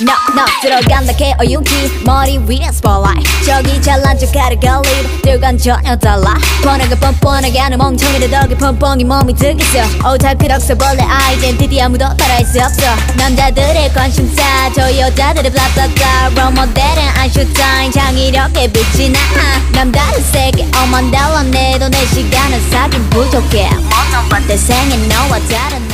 No no 들어간다 개어윤기 머리 위에 스포라이트 저기 잘난 척 하려 걸리도 들건 전혀 달라. 뻔하게 뻔뻔하게 하는 멍청이들 덕에 뻔뻔히 몸이 들겠어. 오타크 덕서 벌레 아이덴티티 아무도 따라할 수 없어. 남자들의 관심사 저 여자들의 블라블라블라 롤모델은 아슈타인. 창의력에 빛이 나. 남다른 세계 어만 달라내도 내 시간은 사긴 부족해. 내 생에 너와 다른